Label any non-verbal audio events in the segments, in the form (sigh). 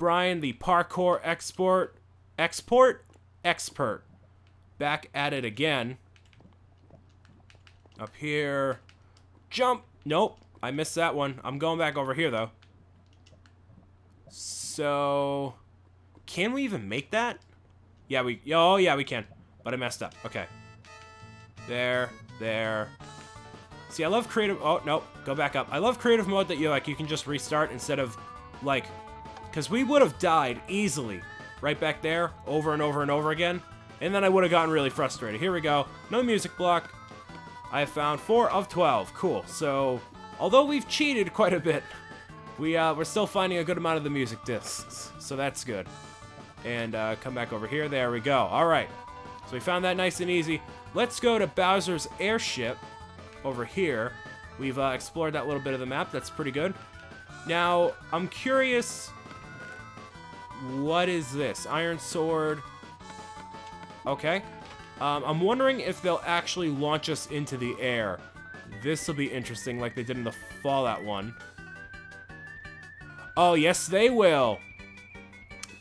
Brian, the parkour export, export, expert. Back at it again. Up here. Jump. Nope. I missed that one. I'm going back over here, though. So... Can we even make that? Yeah, we... Oh, yeah, we can. But I messed up. Okay. There. There. See, I love creative... Oh, no. Go back up. I love creative mode that you like. You can just restart instead of, like... Because we would have died easily. Right back there. Over and over and over again. And then I would have gotten really frustrated. Here we go. No music block. I have found 4 of 12. Cool. So, although we've cheated quite a bit, we, uh, we're still finding a good amount of the music discs. So that's good. And uh, come back over here. There we go. All right. So we found that nice and easy. Let's go to Bowser's airship over here. We've uh, explored that little bit of the map. That's pretty good. Now, I'm curious... What is this? Iron Sword. Okay. Um, I'm wondering if they'll actually launch us into the air. This will be interesting, like they did in the Fallout one. Oh, yes, they will.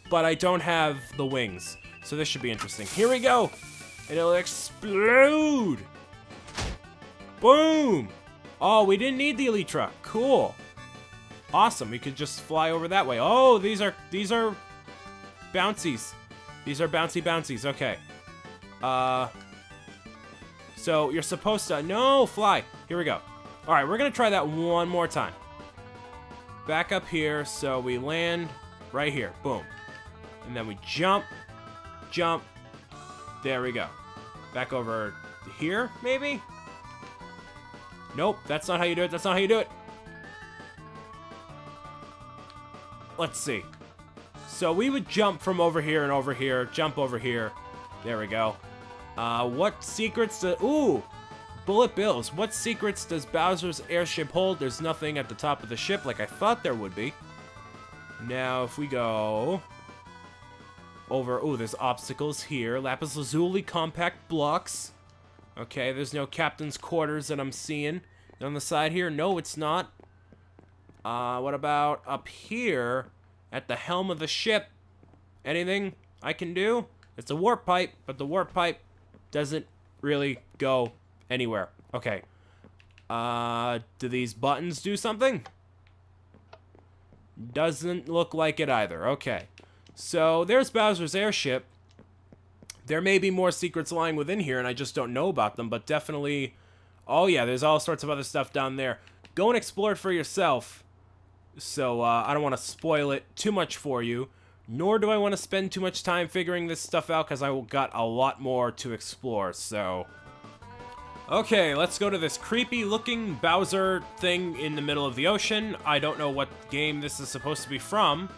But I don't have the wings, so this should be interesting. Here we go. It'll explode. Boom. Oh, we didn't need the Elytra. Cool. Awesome. We could just fly over that way. Oh, these are these are bouncies. These are bouncy bouncies. Okay. Uh, so you're supposed to... No, fly. Here we go. All right, we're going to try that one more time. Back up here, so we land right here. Boom. And then we jump, jump. There we go. Back over here, maybe? Nope, that's not how you do it. That's not how you do it. Let's see. So we would jump from over here and over here, jump over here. There we go. Uh, what secrets do... Ooh! Bullet bills. What secrets does Bowser's airship hold? There's nothing at the top of the ship like I thought there would be. Now, if we go... Over... Ooh, there's obstacles here. Lapis Lazuli compact blocks. Okay, there's no captain's quarters that I'm seeing. On the side here? No, it's not. Uh, what about up here? At the helm of the ship? Anything I can do? It's a warp pipe, but the warp pipe doesn't really go anywhere. Okay. Uh, do these buttons do something? Doesn't look like it either. Okay. So, there's Bowser's airship. There may be more secrets lying within here, and I just don't know about them, but definitely... Oh, yeah, there's all sorts of other stuff down there. Go and explore it for yourself. So, uh, I don't want to spoil it too much for you nor do I want to spend too much time figuring this stuff out because I got a lot more to explore, so... Okay, let's go to this creepy looking Bowser thing in the middle of the ocean. I don't know what game this is supposed to be from,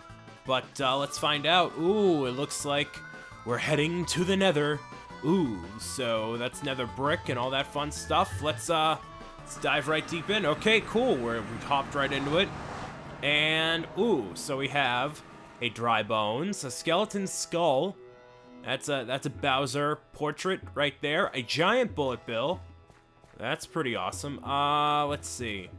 but uh, let's find out. Ooh, it looks like we're heading to the nether. Ooh, so that's nether brick and all that fun stuff. Let's, uh, let's dive right deep in. Okay, cool, we're, we hopped right into it. And, ooh, so we have a dry bones, a skeleton skull. That's a that's a Bowser portrait right there. A giant bullet bill. That's pretty awesome. Uh, let's see.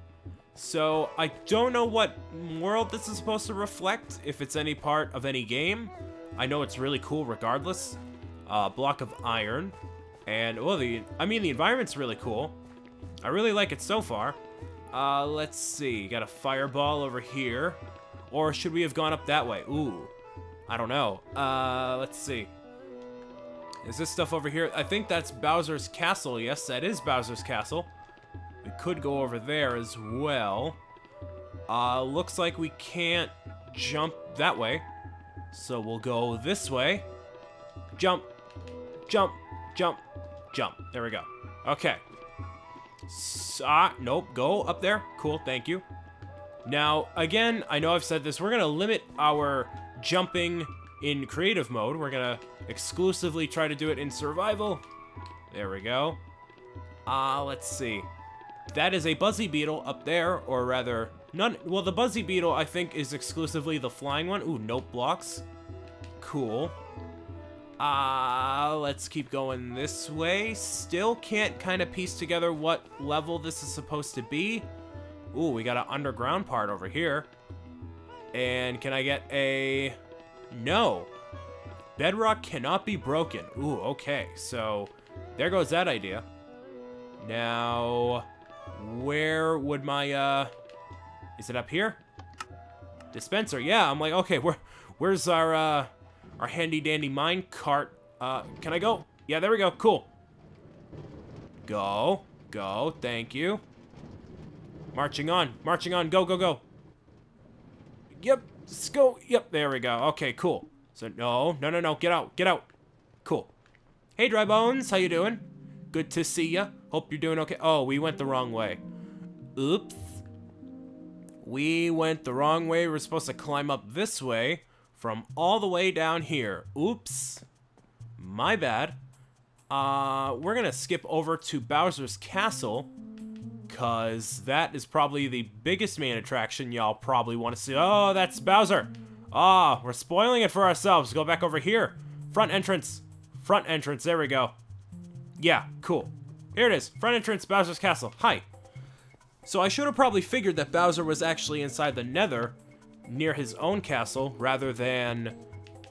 So, I don't know what world this is supposed to reflect, if it's any part of any game. I know it's really cool regardless. Uh, block of iron. And, well, the, I mean, the environment's really cool. I really like it so far. Uh, let's see. Got a fireball over here. Or should we have gone up that way? Ooh. I don't know. Uh, let's see. Is this stuff over here? I think that's Bowser's Castle. Yes, that is Bowser's Castle. We could go over there as well. Uh, looks like we can't jump that way. So we'll go this way. Jump, jump, jump, jump. There we go. Okay. Ah, nope, go up there. Cool, thank you. Now, again, I know I've said this, we're to limit our jumping in creative mode. We're to exclusively try to do it in survival. There we go. Ah, uh, let's see. That is a Buzzy Beetle up there, or rather, none. Well, the Buzzy Beetle, I think, is exclusively the flying one. Ooh, nope blocks. Cool. Uh, let's keep going this way. Still can't kind of piece together what level this is supposed to be. Ooh, we got an underground part over here. And can I get a... No. Bedrock cannot be broken. Ooh, okay. So, there goes that idea. Now, where would my, uh... Is it up here? Dispenser. Yeah, I'm like, okay, where, where's our, uh... Our handy-dandy mine cart? Uh, can I go? Yeah, there we go. Cool. Go. Go. Thank you. Marching on. Marching on. Go, go, go. Yep. Let's go. Yep. There we go. Okay, cool. So, no. No, no, no. Get out. Get out. Cool. Hey, Dry Bones. How you doing? Good to see ya. Hope you're doing okay. Oh, we went the wrong way. Oops. We went the wrong way. We're supposed to climb up this way from all the way down here. Oops. My bad. Uh, we're gonna skip over to Bowser's Castle because that is probably the biggest main attraction y'all probably want to see. Oh, that's Bowser. Ah, oh, we're spoiling it for ourselves. Go back over here. Front entrance. Front entrance. There we go. Yeah, cool. Here it is. Front entrance, Bowser's Castle. Hi. So I should have probably figured that Bowser was actually inside the nether, near his own castle, rather than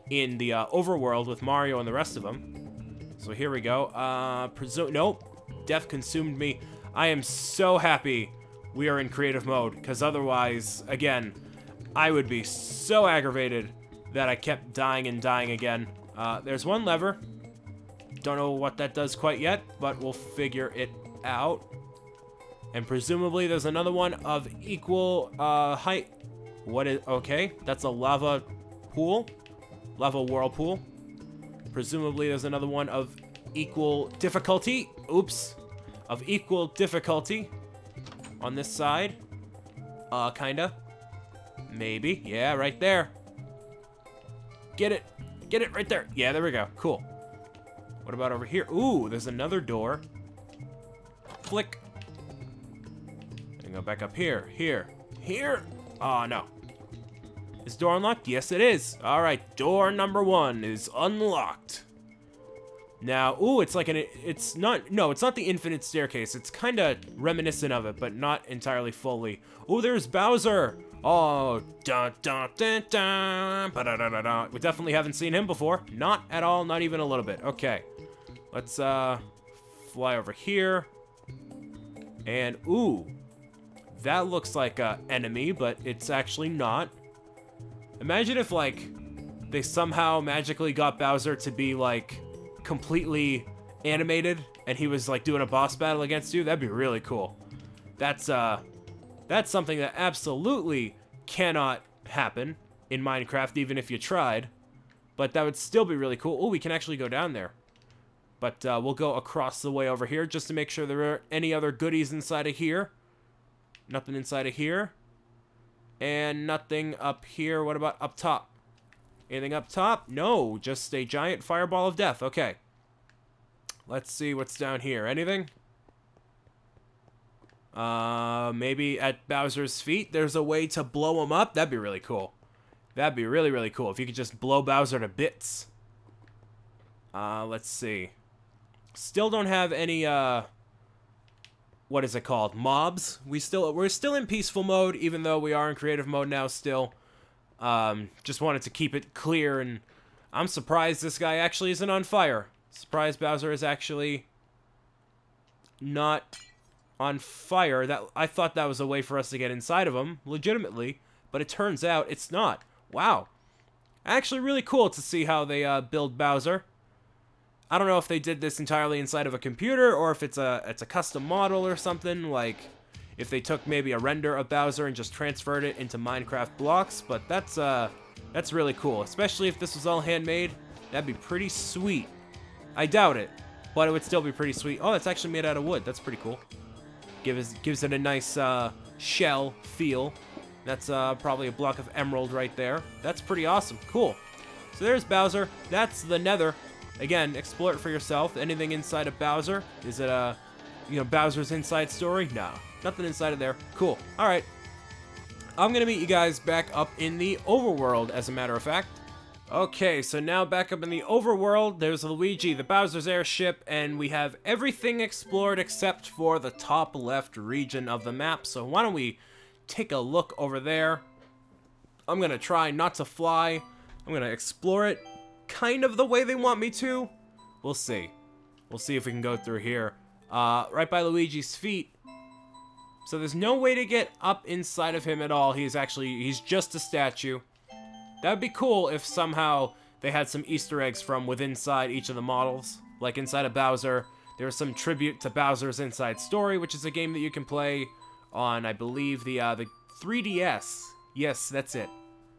in the uh, overworld with Mario and the rest of them. So here we go. Uh, presume, nope. Death consumed me. I am so happy we are in creative mode, because otherwise, again, I would be so aggravated that I kept dying and dying again. Uh, there's one lever. Don't know what that does quite yet, but we'll figure it out. And presumably there's another one of equal uh, height. What is, okay, that's a lava pool. Lava whirlpool. Presumably there's another one of equal difficulty. Oops. Of equal difficulty on this side. Uh, kinda. Maybe. Yeah, right there. Get it. Get it right there. Yeah, there we go. Cool. What about over here? Ooh, there's another door. Flick. And go back up here. Here. Here. Oh, no. Is door unlocked? Yes, it is. All right, door number one is unlocked. Now, ooh, it's like an, it's not, no, it's not the infinite staircase. It's kind of reminiscent of it, but not entirely fully. Oh, there's Bowser. Oh, dun dun dun dun, ba da da da da. We definitely haven't seen him before. Not at all, not even a little bit. Okay, let's uh, fly over here. And ooh, that looks like a enemy, but it's actually not. Imagine if, like, they somehow magically got Bowser to be, like, completely animated and he was, like, doing a boss battle against you. That'd be really cool. That's, uh, that's something that absolutely cannot happen in Minecraft, even if you tried. But that would still be really cool. Oh, we can actually go down there. But uh, we'll go across the way over here just to make sure there are any other goodies inside of here. Nothing inside of here. And nothing up here. What about up top? Anything up top? No, just a giant fireball of death. Okay. Let's see what's down here. Anything? Uh, maybe at Bowser's feet there's a way to blow him up? That'd be really cool. That'd be really, really cool if you could just blow Bowser to bits. Uh, let's see. Still don't have any, uh, what is it called? Mobs. We still we're still in peaceful mode, even though we are in creative mode now. Still, um, just wanted to keep it clear, and I'm surprised this guy actually isn't on fire. Surprised Bowser is actually not on fire. That I thought that was a way for us to get inside of him, legitimately, but it turns out it's not. Wow, actually really cool to see how they uh, build Bowser. I don't know if they did this entirely inside of a computer or if it's a it's a custom model or something like if they took maybe a render of Bowser and just transferred it into Minecraft blocks, but that's uh that's really cool, especially if this was all handmade. That'd be pretty sweet. I doubt it, but it would still be pretty sweet. Oh, it's actually made out of wood. That's pretty cool. Gives gives it a nice uh, shell feel. That's uh, probably a block of emerald right there. That's pretty awesome. Cool. So there's Bowser. That's the Nether. Again, explore it for yourself. Anything inside of Bowser? Is it a, you know, Bowser's inside story? No, nothing inside of there. Cool. All right. I'm going to meet you guys back up in the overworld, as a matter of fact. Okay, so now back up in the overworld, there's Luigi, the Bowser's airship, and we have everything explored except for the top left region of the map. So why don't we take a look over there? I'm going to try not to fly. I'm going to explore it kind of the way they want me to. We'll see. We'll see if we can go through here. Uh, right by Luigi's feet. So there's no way to get up inside of him at all. He's actually, he's just a statue. That would be cool if somehow they had some Easter eggs from within inside each of the models. Like inside of Bowser, there's some tribute to Bowser's Inside Story, which is a game that you can play on, I believe, the uh, the 3DS. Yes, that's it.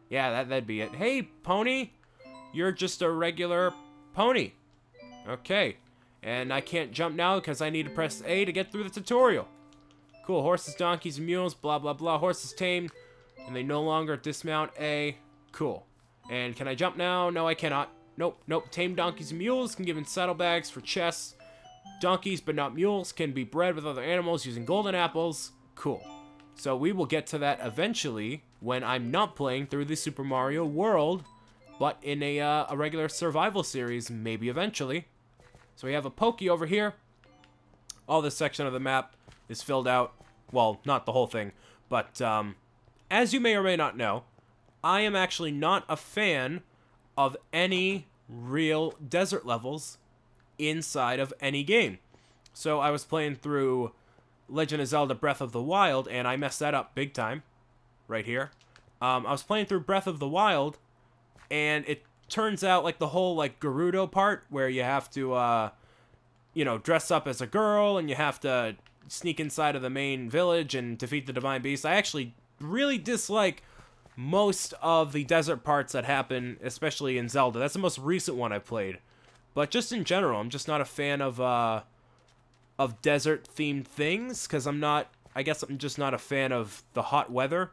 Yeah, that, that'd be it. Hey, pony! You're just a regular pony. Okay. And I can't jump now because I need to press A to get through the tutorial. Cool. Horses, donkeys, mules, blah, blah, blah. Horses tamed, and they no longer dismount A. Cool. And can I jump now? No, I cannot. Nope, nope. Tame donkeys and mules can give in saddlebags for chests. Donkeys, but not mules, can be bred with other animals using golden apples. Cool. So we will get to that eventually when I'm not playing through the Super Mario World, but in a, uh, a regular survival series, maybe eventually. So we have a Pokey over here. All this section of the map is filled out. Well, not the whole thing, but um, as you may or may not know, I am actually not a fan of any real desert levels inside of any game. So I was playing through Legend of Zelda Breath of the Wild, and I messed that up big time, right here. Um, I was playing through Breath of the Wild, and it turns out like the whole like Gerudo part where you have to, uh, you know, dress up as a girl and you have to sneak inside of the main village and defeat the Divine Beast. I actually really dislike most of the desert parts that happen, especially in Zelda. That's the most recent one I played. But just in general, I'm just not a fan of uh, of desert themed things because I'm not. I guess I'm just not a fan of the hot weather.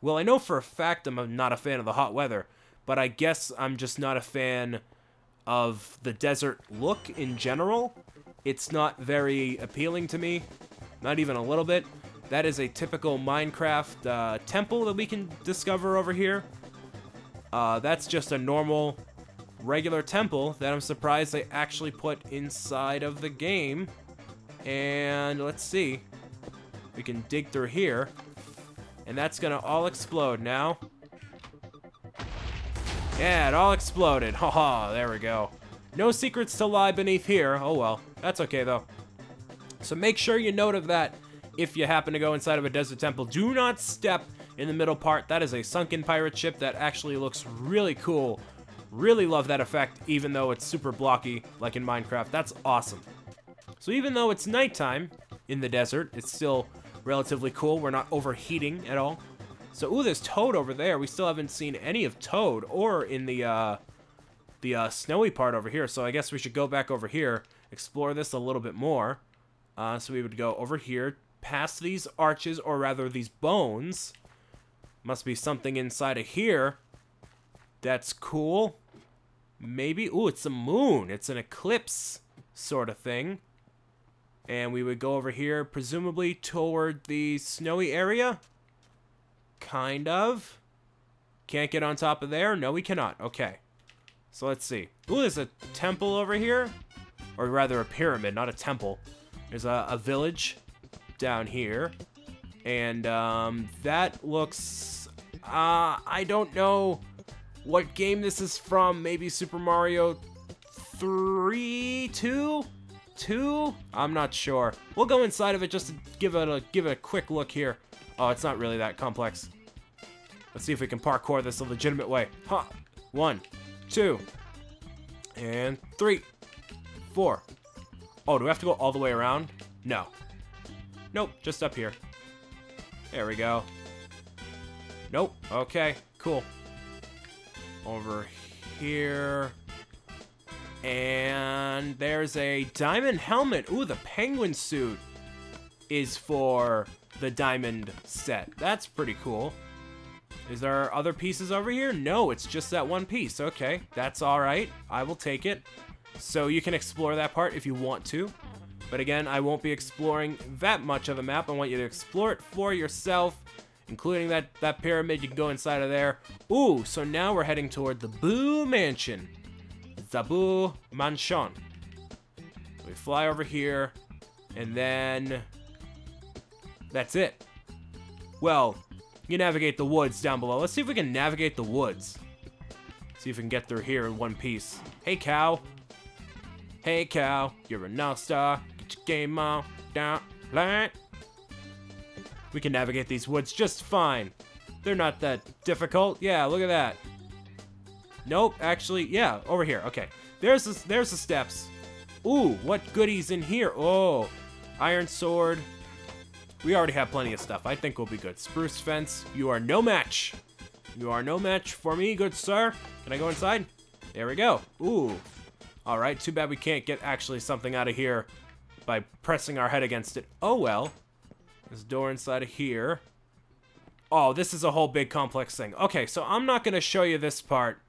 Well, I know for a fact I'm not a fan of the hot weather, but I guess I'm just not a fan of the desert look in general. It's not very appealing to me, not even a little bit. That is a typical Minecraft uh, temple that we can discover over here. Uh, that's just a normal, regular temple that I'm surprised they actually put inside of the game. And let's see. We can dig through here. And that's gonna all explode now. Yeah, it all exploded. (laughs) Haha, there we go. No secrets to lie beneath here. Oh well, that's okay though. So make sure you note of that if you happen to go inside of a desert temple. Do not step in the middle part. That is a sunken pirate ship that actually looks really cool. Really love that effect, even though it's super blocky like in Minecraft. That's awesome. So even though it's nighttime in the desert, it's still relatively cool. We're not overheating at all. So, ooh, there's Toad over there. We still haven't seen any of Toad or in the, uh, the uh, snowy part over here. So I guess we should go back over here, explore this a little bit more. Uh, so we would go over here, past these arches, or rather these bones. Must be something inside of here. That's cool. Maybe, ooh, it's a moon. It's an eclipse sort of thing. And we would go over here, presumably toward the snowy area. Kind of. Can't get on top of there? No, we cannot. Okay. So let's see. Ooh, there's a temple over here. Or rather a pyramid, not a temple. There's a, a village down here. And um, that looks... Uh, I don't know what game this is from. Maybe Super Mario 3? 2? 2? I'm not sure. We'll go inside of it just to give it a, give it a quick look here. Oh, it's not really that complex. Let's see if we can parkour this a legitimate way. Huh. One, two, and three, four. Oh, do we have to go all the way around? No. Nope, just up here. There we go. Nope, okay, cool. Over here. And there's a diamond helmet. Ooh, the penguin suit is for the diamond set. That's pretty cool. Is there other pieces over here? No, it's just that one piece. Okay, that's all right. I will take it. So you can explore that part if you want to. But again, I won't be exploring that much of the map. I want you to explore it for yourself, including that, that pyramid. You can go inside of there. Ooh, so now we're heading toward the Boo Mansion. Zabu Mansion. We fly over here, and then that's it. Well, You navigate the woods down below. Let's see if we can navigate the woods. See if we can get through here in one piece. Hey, cow. Hey, cow. You're a North Star. Get your game on. Down. Line. We can navigate these woods just fine. They're not that difficult. Yeah, look at that. Nope, actually, yeah, over here. Okay, there's the, there's the steps. Ooh, what goodies in here? Oh, iron sword. We already have plenty of stuff. I think we'll be good. Spruce fence, you are no match. You are no match for me, good sir. Can I go inside? There we go. Ooh. All right, too bad we can't get actually something out of here by pressing our head against it. Oh, well. There's a door inside of here. Oh, this is a whole big complex thing. Okay, so I'm not going to show you this part.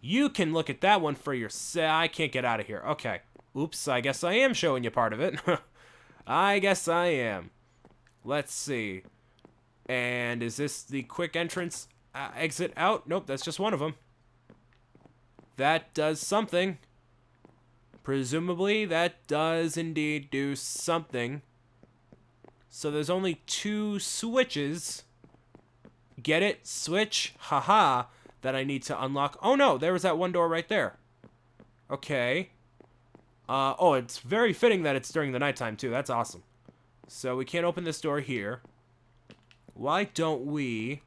You can look at that one for yourself. I can't get out of here. Okay. Oops, I guess I am showing you part of it. (laughs) I guess I am. Let's see. And is this the quick entrance uh, exit out? Nope, that's just one of them. That does something. Presumably, that does indeed do something. So there's only two switches. Get it? Switch? Haha. That I need to unlock. Oh no, there was that one door right there. Okay. Uh, oh, it's very fitting that it's during the nighttime too. That's awesome. So we can't open this door here. Why don't we...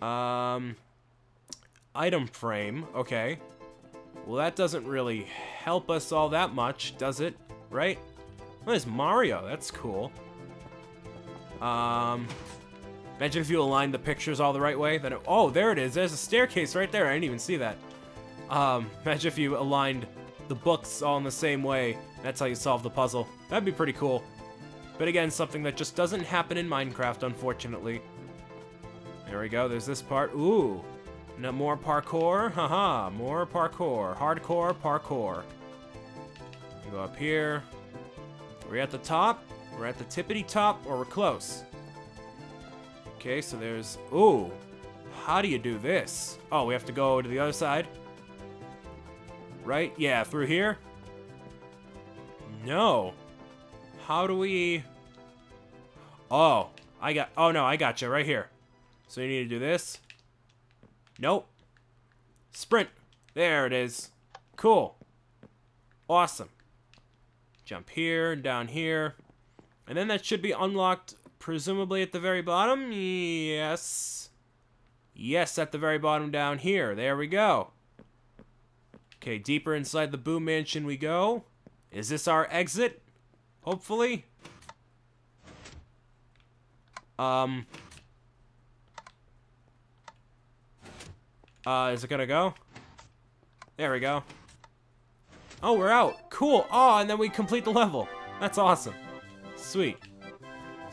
Um... Item frame. Okay. Well, that doesn't really help us all that much, does it? Right? Well, there's Mario. That's cool. Um... Imagine if you align the pictures all the right way. Then it, oh, there it is. There's a staircase right there. I didn't even see that. Um, (laughs) imagine if you aligned the books all in the same way. That's how you solve the puzzle. That'd be pretty cool. But again, something that just doesn't happen in Minecraft, unfortunately. There we go. There's this part. Ooh. No more parkour. Haha. More parkour. Hardcore parkour. Go up here. We're we at the top? We're at the tippity top, or we're close. Okay, so there's... Ooh. How do you do this? Oh, we have to go to the other side? Right? Yeah, through here? No. How do we... Oh, I got... Oh, no, I got you right here. So you need to do this. Nope. Sprint. There it is. Cool. Awesome. Jump here, and down here. And then that should be unlocked presumably at the very bottom? Yes. Yes, at the very bottom down here. There we go. Okay, deeper inside the Boo Mansion we go. Is this our exit? Hopefully. Um. Uh, is it gonna go? There we go. Oh, we're out. Cool. Oh, and then we complete the level. That's awesome. Sweet.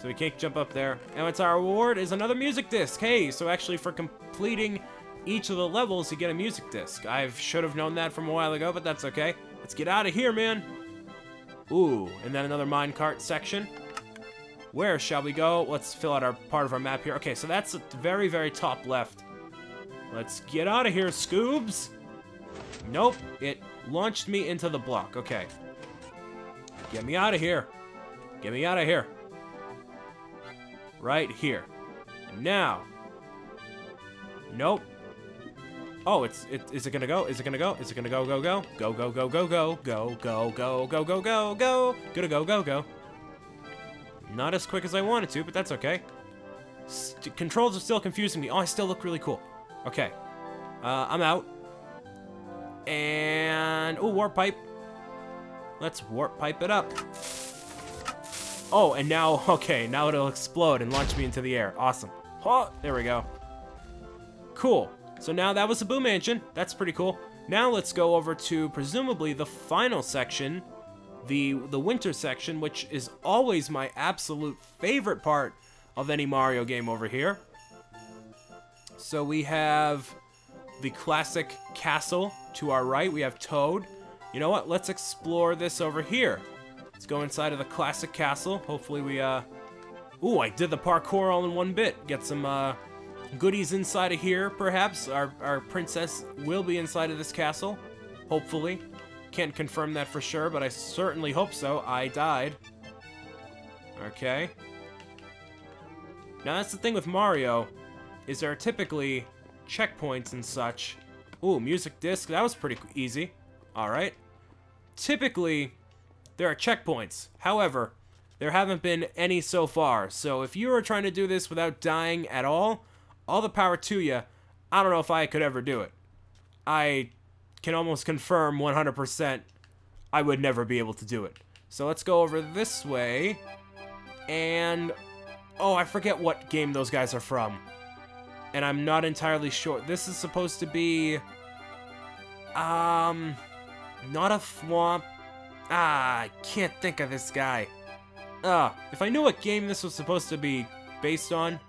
So we can't jump up there. And what's our reward is another music disc. Hey, so actually for completing each of the levels, you get a music disc. I should have known that from a while ago, but that's okay. Let's get out of here, man. Ooh, and then another minecart section. Where shall we go? Let's fill out our part of our map here. Okay, so that's at the very, very top left. Let's get out of here, Scoobs. Nope, it launched me into the block. Okay. Get me out of here. Get me out of here right here. Now. Nope. Oh, it's it is it gonna go? Is it gonna go? Is it gonna go go go? Go go go go go go go go go go go go Gonna go go go. Not as quick as I wanted to, but that's okay. St controls are still confusing me. Oh, I still look really cool. Okay. Uh, I'm out. And oh, warp pipe. Let's warp pipe it up. Oh, and now, okay, now it'll explode and launch me into the air. Awesome. Oh, there we go. Cool. So now that was the Boo Mansion. That's pretty cool. Now let's go over to presumably the final section, the the winter section, which is always my absolute favorite part of any Mario game over here. So we have the classic castle to our right. We have Toad. You know what? Let's explore this over here. Let's go inside of the classic castle. Hopefully we, uh... Ooh, I did the parkour all in one bit. Get some, uh, goodies inside of here, perhaps. Our, our princess will be inside of this castle. Hopefully. Can't confirm that for sure, but I certainly hope so. I died. Okay. Now that's the thing with Mario, is there are typically checkpoints and such. Ooh, music disc, that was pretty easy. Alright. Typically, there are checkpoints. However, there haven't been any so far. So if you are trying to do this without dying at all, all the power to you. I don't know if I could ever do it. I can almost confirm 100% I would never be able to do it. So let's go over this way. And... Oh, I forget what game those guys are from. And I'm not entirely sure. This is supposed to be... Um... Not a Thwomp. Ah, I can't think of this guy. Ah, if I knew what game this was supposed to be based on.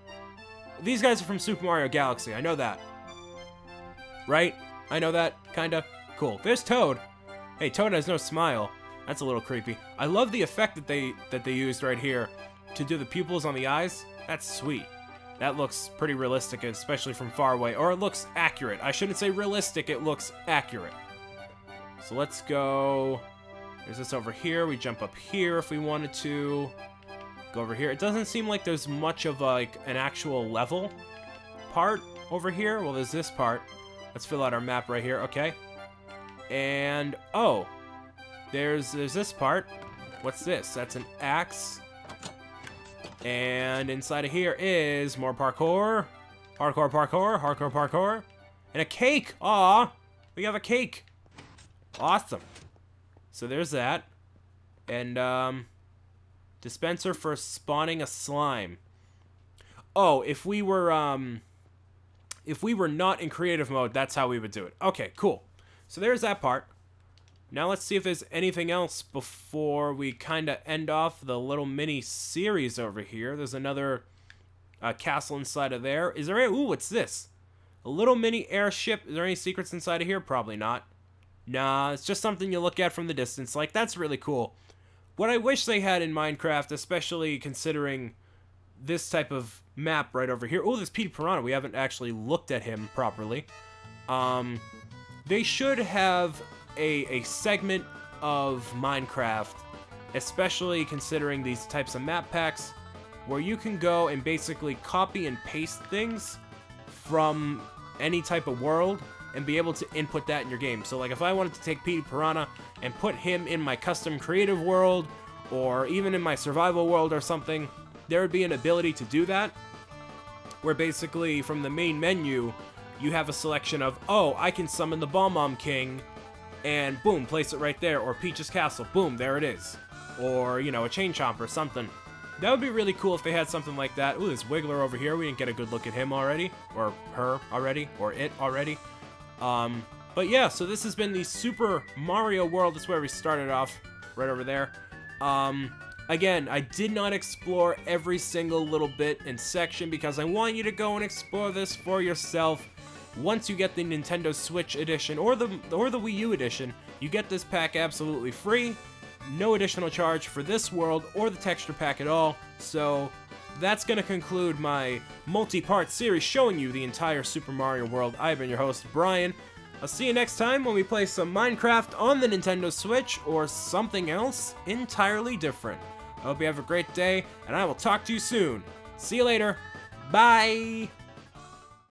These guys are from Super Mario Galaxy, I know that. Right? I know that, kinda. Cool. There's Toad. Hey, Toad has no smile. That's a little creepy. I love the effect that they that they used right here to do the pupils on the eyes. That's sweet. That looks pretty realistic, especially from far away. Or it looks accurate. I shouldn't say realistic, it looks accurate. So let's go... There's this over here. We jump up here if we wanted to. Go over here. It doesn't seem like there's much of like an actual level part over here. Well, there's this part. Let's fill out our map right here. Okay. And, oh. There's, there's this part. What's this? That's an axe. And inside of here is more parkour. Hardcore parkour, hardcore parkour. And a cake! Aw! We have a cake! Awesome. So there's that. And, um... Dispenser for spawning a slime. Oh, if we were, um... If we were not in creative mode, that's how we would do it. Okay, cool. So there's that part. Now let's see if there's anything else before we kind of end off the little mini series over here. There's another uh, castle inside of there. Is there any... Ooh, what's this? A little mini airship. Is there any secrets inside of here? Probably not. Nah, it's just something you look at from the distance. Like, that's really cool. What I wish they had in Minecraft, especially considering this type of map right over here. Oh, there's Petey Piranha. We haven't actually looked at him properly. Um, they should have a, a segment of Minecraft, especially considering these types of map packs, where you can go and basically copy and paste things from any type of world and be able to input that in your game. So like if I wanted to take Petey Piranha and put him in my custom creative world or even in my survival world or something, there would be an ability to do that where basically from the main menu you have a selection of, oh, I can summon the Bomb King and boom, place it right there. Or Peach's Castle, boom, there it is. Or, you know, a Chain Chomp or something. That would be really cool if they had something like that. Ooh, there's Wiggler over here. We didn't get a good look at him already. Or her already. Or it already. Um, but yeah, so this has been the Super Mario World. That's where we started off, right over there. Um, again, I did not explore every single little bit and section because I want you to go and explore this for yourself. Once you get the Nintendo Switch edition or the or the Wii U edition, you get this pack absolutely free. No additional charge for this world or the texture pack at all. So that's going to conclude my multi-part series showing you the entire Super Mario World. I've been your host, Brian. I'll see you next time when we play some Minecraft on the Nintendo Switch or something else entirely different. I hope you have a great day, and I will talk to you soon. See you later. Bye!